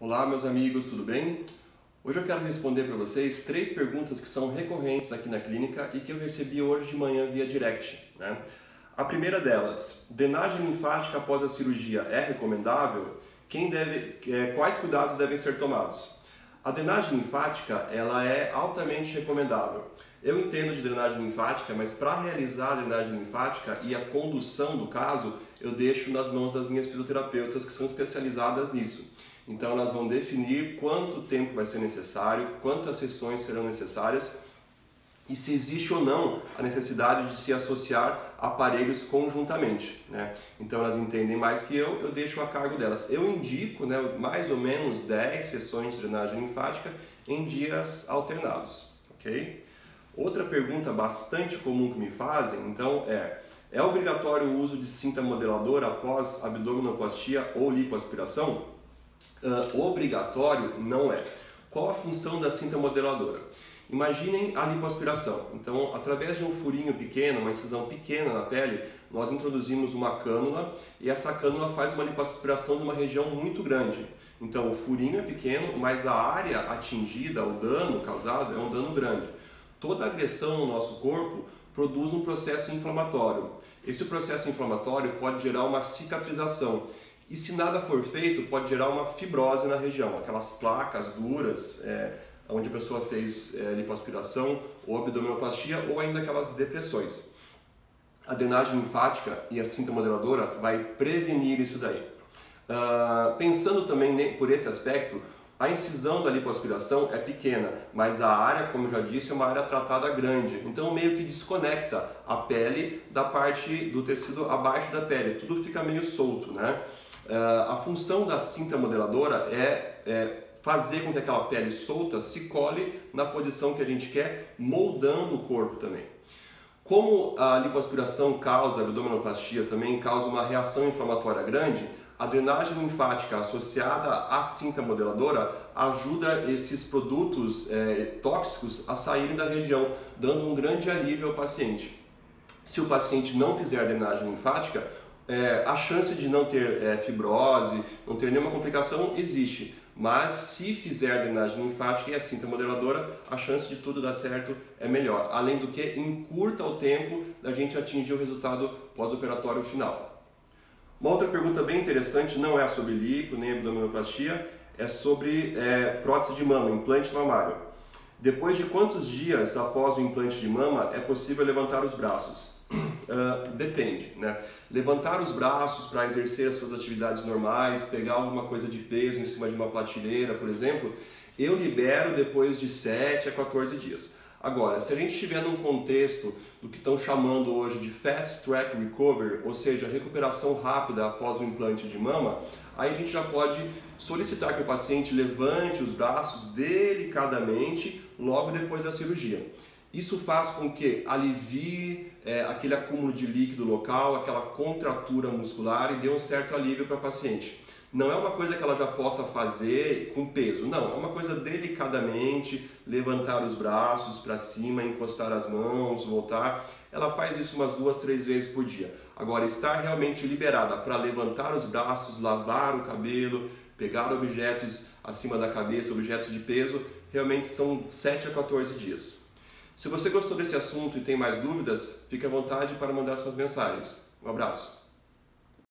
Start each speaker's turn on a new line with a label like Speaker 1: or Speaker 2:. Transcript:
Speaker 1: Olá, meus amigos, tudo bem? Hoje eu quero responder para vocês três perguntas que são recorrentes aqui na clínica e que eu recebi hoje de manhã via direct. Né? A primeira delas, drenagem linfática após a cirurgia é recomendável? Quem deve, é, quais cuidados devem ser tomados? A drenagem linfática ela é altamente recomendável. Eu entendo de drenagem linfática, mas para realizar a drenagem linfática e a condução do caso, eu deixo nas mãos das minhas fisioterapeutas que são especializadas nisso. Então elas vão definir quanto tempo vai ser necessário, quantas sessões serão necessárias e se existe ou não a necessidade de se associar aparelhos conjuntamente. Né? Então elas entendem mais que eu, eu deixo a cargo delas. Eu indico né, mais ou menos 10 sessões de drenagem linfática em dias alternados. ok? Outra pergunta bastante comum que me fazem, então, é é obrigatório o uso de cinta modeladora após abdominoplastia ou lipoaspiração? Uh, obrigatório não é. Qual a função da cinta modeladora? Imaginem a lipoaspiração. Então, através de um furinho pequeno, uma incisão pequena na pele, nós introduzimos uma cânula e essa cânula faz uma lipoaspiração de uma região muito grande. Então, o furinho é pequeno, mas a área atingida, o dano causado, é um dano grande. Toda agressão no nosso corpo produz um processo inflamatório. Esse processo inflamatório pode gerar uma cicatrização e se nada for feito, pode gerar uma fibrose na região, aquelas placas duras, é, onde a pessoa fez é, lipoaspiração ou abdominoplastia, ou ainda aquelas depressões. A drenagem linfática e a cinta modeladora vai prevenir isso daí. Uh, pensando também por esse aspecto, a incisão da lipoaspiração é pequena, mas a área, como já disse, é uma área tratada grande. Então meio que desconecta a pele da parte do tecido abaixo da pele. Tudo fica meio solto, né? Eh, a função da cinta modeladora é, é fazer com que aquela pele solta se cole na posição que a gente quer, moldando o corpo também. Como a lipoaspiração causa, a abdominoplastia também causa uma reação inflamatória grande, a drenagem linfática associada à cinta modeladora ajuda esses produtos é, tóxicos a saírem da região, dando um grande alívio ao paciente. Se o paciente não fizer drenagem linfática, é, a chance de não ter é, fibrose, não ter nenhuma complicação existe. Mas se fizer drenagem linfática e a cinta modeladora, a chance de tudo dar certo é melhor. Além do que, encurta o tempo da gente atingir o resultado pós-operatório final. Uma outra pergunta bem interessante, não é sobre lipo nem abdominoplastia, é sobre é, prótese de mama, implante mamário. Depois de quantos dias após o implante de mama é possível levantar os braços? Uh, depende, né? Levantar os braços para exercer as suas atividades normais, pegar alguma coisa de peso em cima de uma prateleira, por exemplo, eu libero depois de 7 a 14 dias. Agora, se a gente estiver num contexto do que estão chamando hoje de Fast Track Recovery, ou seja, recuperação rápida após o implante de mama, aí a gente já pode solicitar que o paciente levante os braços delicadamente logo depois da cirurgia. Isso faz com que alivie é, aquele acúmulo de líquido local, aquela contratura muscular e dê um certo alívio para a paciente. Não é uma coisa que ela já possa fazer com peso, não, é uma coisa delicadamente, levantar os braços para cima, encostar as mãos, voltar. Ela faz isso umas duas, três vezes por dia. Agora, estar realmente liberada para levantar os braços, lavar o cabelo, pegar objetos acima da cabeça, objetos de peso, realmente são 7 a 14 dias. Se você gostou desse assunto e tem mais dúvidas, fique à vontade para mandar suas mensagens. Um abraço.